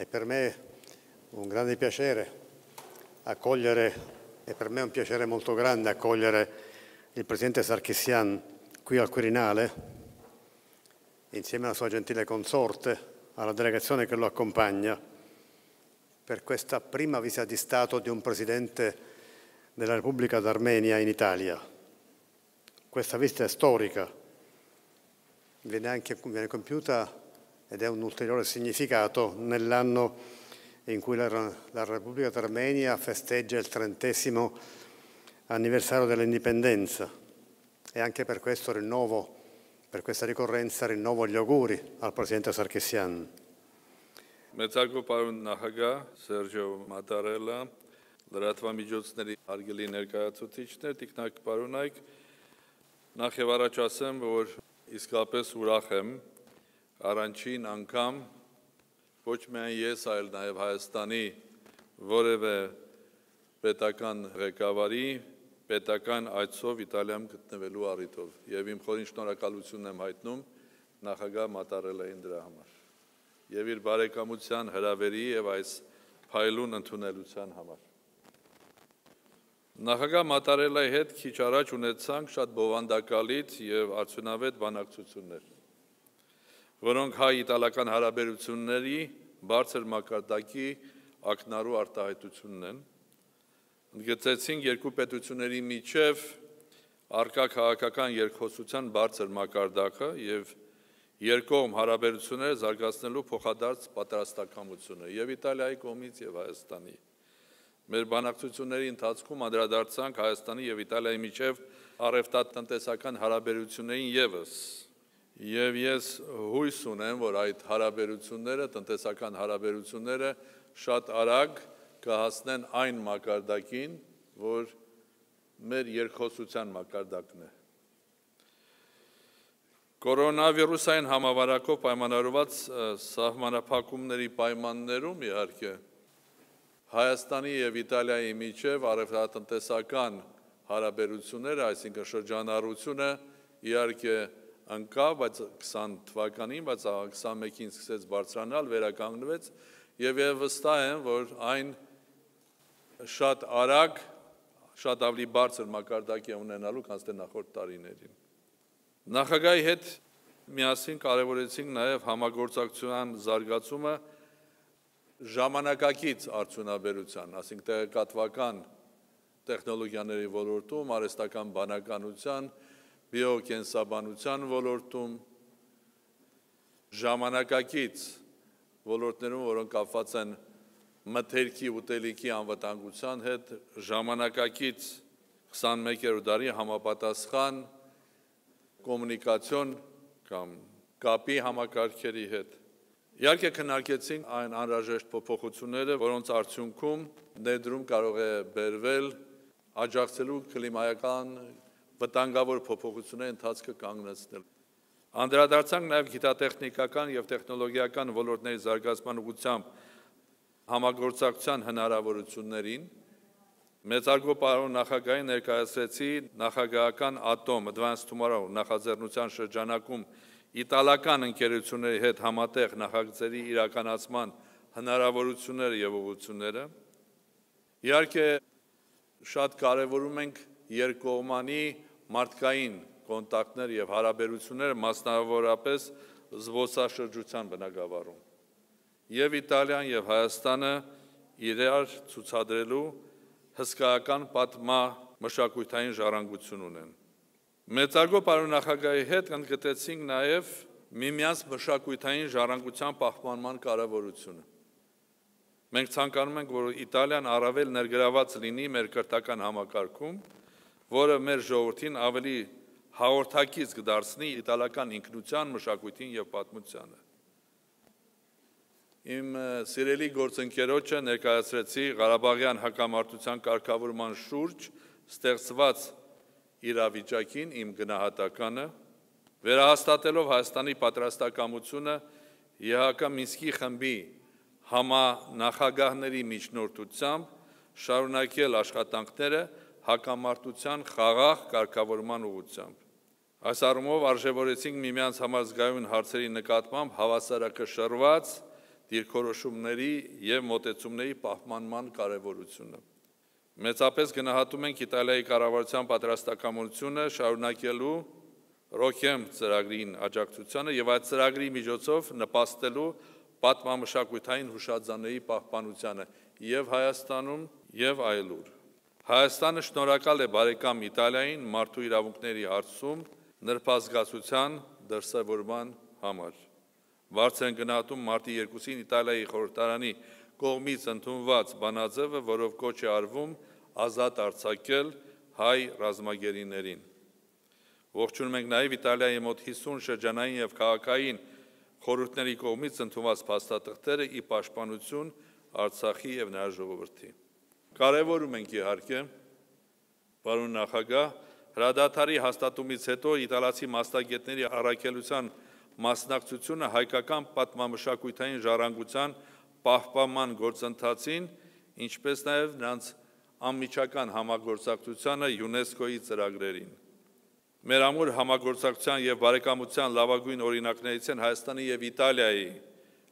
È per me un grande piacere accogliere, è per me un piacere molto grande accogliere il Presidente Sarkissian qui al Quirinale, insieme alla sua gentile consorte, alla delegazione che lo accompagna, per questa prima visita di Stato di un Presidente della Repubblica d'Armenia in Italia. Questa visita è storica, viene, anche, viene compiuta ed è un ulteriore significato nell'anno in cui la, la Repubblica d'Armenia festeggia il trentesimo anniversario dell'indipendenza e anche per questo rinnovo, per questa ricorrenza rinnovo gli auguri al Presidente Sarkisian. Մեծարգո պարոն նախագահ Սերժո Մատարելա, լրատվամիջոցների արգելի ներկայացուցիչներ, տիկնակ պարոնայք, նախ եւ առաջ ասեմ, որ իսկապես ուրախ եմ Արանչին անգամ ոչ միայն ես, այլ նաև Հայաստանի որևէ պետական ղեկավարի պետական այցով Իտալիայում գտնվելու առիթով եւ իմ խորին շնորհակալությունն եմ հայտնում նախագահ Մատարելային դրա համար եւ իր բարեկամության հրավերի եւ այս փայլուն ընդունելության համար Նախագահ Մատարելայի հետ քիչ առաջ ունեցանք շատ բովանդակալից եւ արդյունավետ բանակցություններ որոնք հայ-իտալական հարաբերությունների բարձր մակարդակի ակնարու արտահայտությունն են։ Ընդգծեցին երկու պետությունների միջև արկա քաղաքական երկխոսության բարձր մակարդակը եւ երկկողմ հարաբերությունները զարգացնելու փոխադարձ պատրաստակամությունը եւ Իտալիայի կողմից եւ Հայաստանի։ Մեր բանակցությունների ընթացքում անդրադարձանք Հայաստանի եւ Իտալիայի միջև առևտատնտեսական հարաբերություններին եւս Եվ ես հույս ունեմ, որ այդ հարաբերությունները, տնտեսական հարաբերությունները շատ արագ կհասնեն այն մակարդակին, որ մեր երկխոսության մակարդակն է։ Կորոնավիրուսային համավարակով պայմանավորված սահմանափակումների պայմաններում իհարկե Հայաստանի եւ Իտալիայի միջև արևելատնտեսական հարաբերությունները, այսինքն շրջանառությունը իհարկե ընկավ, բայց 20 թվականին, բայց 21-ին սկսեց բարձրանալ, վերականգնվեց եւ եւ վստահ եմ, որ այն շատ արագ, շատ ավելի բարձր մակարդակի ունենալու, քան թե նախորդ տարիներին։ Նախագահի հետ միասին կարևորեցինք նաև համագործակցության զարգացումը ժամանակակից արդյունաբերության, ասենք տեղեկատվական տեխնոլոգիաների ոլորտում, արհեստական բանականության, բիոկենսաբանության ոլորտում, ժամանակակից ոլորտներում, որոնք կապված են մթերքի ուտելիքի անվտանգության հետ, ժամանակակից 21-րդ դարի համապատասխան կոմունիկացիոն կամ կապի համակարգերի հետ։ Իհարկե քննարկեցինք այն անհրաժեշտ փոփոխությունները, որոնց արդյունքում ներդրում կարող է բերվել աջակցելու կլիմայական վտանգավոր փոփոխությունների ընթացքը կանգնեցնել։ Անդրադարձանք նաև գիտատեխնիկական եւ տեխնոլոգիական ոլորտների զարգացման ուղղությամբ համագործակցության հնարավորություններին Մեծարգո պարոն նախագահի ներկայացրեցի նախագահական Atom Advanced Tomorrow նախաձեռնության շրջանակում իտալական ընկերությունների հետ համատեղ նախագծերի իրականացման հնարավորությունները եւ ուղղությունները։ Իհարկե շատ կարևորում ենք երկկողմանի մարդկային կոնտակտներ եւ հարաբերություններ մասնավորապես զբոսաշրջության բնագավառում։ Եվ Իտալիան եւ Հայաստանը իրար ցուցադրելու հսկայական պատմա մշակութային ժառանգություն ունեն։ Մեծարգո պարոն նախագահի հետ ընդգծեցինք նաև միմյանց մշակութային ժառանգության պահպանման կարևորությունը։ Մենք ցանկանում ենք, որ Իտալիան առավել ներգրաված լինի մեր կրթական համակարգում որը մեր ժողովրդին ավելի հաղորդակից կդարձնի իտալական ինքնության, մշակույթին եւ պատմությանը։ Իմ սիրելի գործընկերոջը ներկայացրեցի Ղարաբաղյան հակամարտության կարգավորման շուրջ ստեղծված իրավիճակին իմ գնահատականը, վերահաստատելով Հայաստանի պատրաստակամությունը ԵՀԿ Մինսկի խմբի համանախագահների միջնորդությամբ շարունակել աշխատանքները հակամարտության խաղաղ կարգավորման ուղղությամբ։ Այս առումով արժևորեցինք միմյանց համար զգայուն հարցերի նկատմամբ հավասարակշռված դիրքորոշումների եւ մոտեցումների պահպանման կարեւորությունը։ Մեծապես գնահատում ենք Իտալիայի կառավարության պատրաստակամությունը շարունակելու Ռոքեմ ծրագրին աջակցությանը եւ այդ ծրագրի միջոցով նպաստելու պատմամշակութային հուշարձանների պահպանությանը եւ Հայաստանում եւ այլուր։ Հայաստանը շնորհակալ է բարեկամ Իտալիային մարդու իրավունքների հարցում նրբազգացության դրսևորման համար։ Բարձր են գնահատում մարտի 2-ին Իտալիայի խորհրդարանի կողմից ընդունված բանաձևը, որով կոչ է արվում ազատ արձակել հայ ռազմագերիներին։ Ողջունում ենք նաև Իտալիայի մոտ 50 շրջանային եւ քաղաքային խորհուրդների կողմից ընդունված փաստաթղթերը ի պաշտպանություն Արցախի եւ նրա ժողովրդի։ Կարևորում ենք իհարկե, պարոն նախագահ, Հրադադարի հաստատումից հետո իտալացի մասնագետների առաքելության մասնակցությունը հայկական պատմամշակութային ժառանգության պահպանման գործընթացին, ինչպես նաև նրանց անմիջական համագործակցությանը ՅՈՒՆԵՍԿՕ-ի ծրագրերին։ Մեր ամուր համագործակցության եւ բարեկամության լավագույն օրինակներից են Հայաստանի եւ Իտալիայի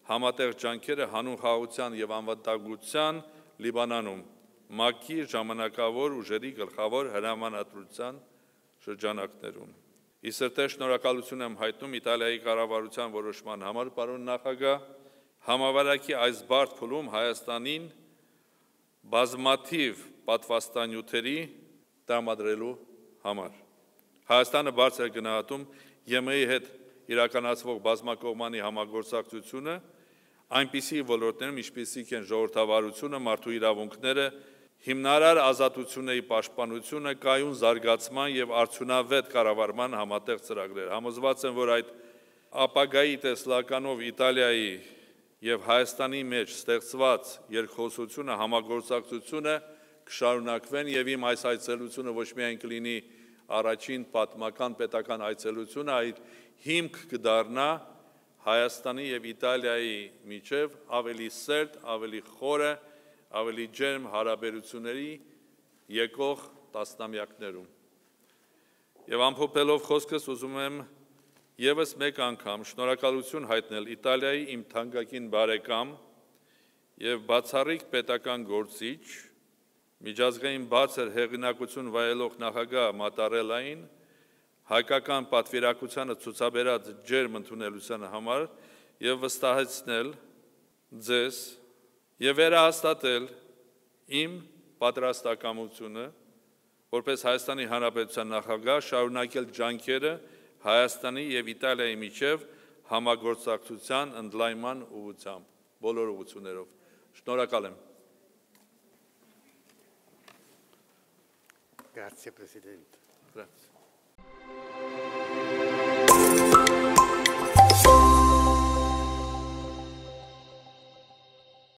համատեղ ջանքերը հանուն խաղաղության եւ անվտանգության Լիբանանում ՄԱԿ-ի ժամանակավոր ուժերի գլխավոր հրամանատրության շրջանակներում։ Իսրտե շնորհակալություն եմ հայտնում Իտալիայի կառավարության որոշման համար, պարոն նախագահ, համավարակի այս բարդ փուլում Հայաստանին բազմաթիվ պատվաստանյութերի տրամադրելու համար։ Հայաստանը բարձր գնահատում ԵՄ-ի հետ իրականացվող բազմակողմանի համագործակցությունը այնպիսի ոլորտներում, ինչպիսիք են ժողովրդավարությունը, մարդու իրավունքները, հիմնարար ազատությունների պաշտպանությունը, կայուն զարգացման եւ արդյունավետ կառավարման համատեղ ծրագրեր։ Համոզված եմ, որ այդ ապագայի տեսլականով Իտալիայի եւ Հայաստանի մեջ ստեղծված երկխոսությունը, համագործակցությունը կշարունակվեն եւ իմ այս այցելությունը ոչ միայն կլինի առաջին պատմական պետական այցելությունը, այլ հիմք կդառնա Հայաստանի եւ Իտալիայի միջև ավելի սերտ, ավելի խորը ավելի ջերմ հարաբերությունների եկող տասնամյակներում։ Եվ ամփոփելով խոսքս ուզում եմ եւս մեկ անգամ շնորհակալություն հայտնել Իտալիայի իմ թանկագին բարեկամ եւ բացառիկ պետական գործիչ միջազգային բացր հեղինակություն վայելող նախագահ Մատարելային հայկական պատվիրակությանը ցուցաբերած ջերմ ընդունելության համար եւ վստահեցնել ձեզ եւ վերահաստատել իմ պատրաստակամությունը որպես Հայաստանի Հանրապետության նախագահ շարունակել ջանքերը Հայաստանի եւ Իտալիայի միջև համագործակցության ընդլայնման ուղղությամբ բոլոր ուղղություններով։ Շնորհակալ եմ։ Grazie Presidente. Grazie.